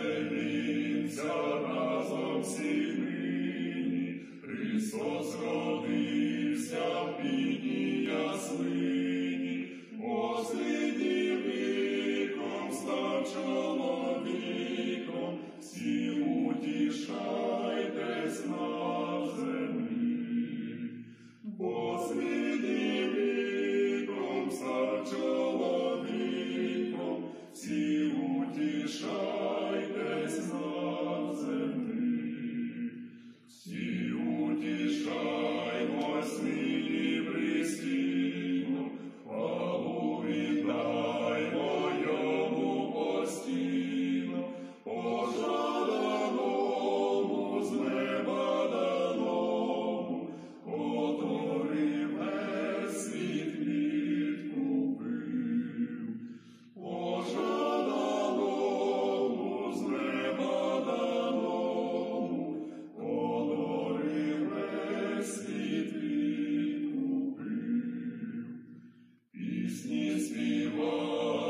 Розвеселімся разом всі нині, Христос родився в піні яслині, Всі утішаймось нині в Христі is me, Lord.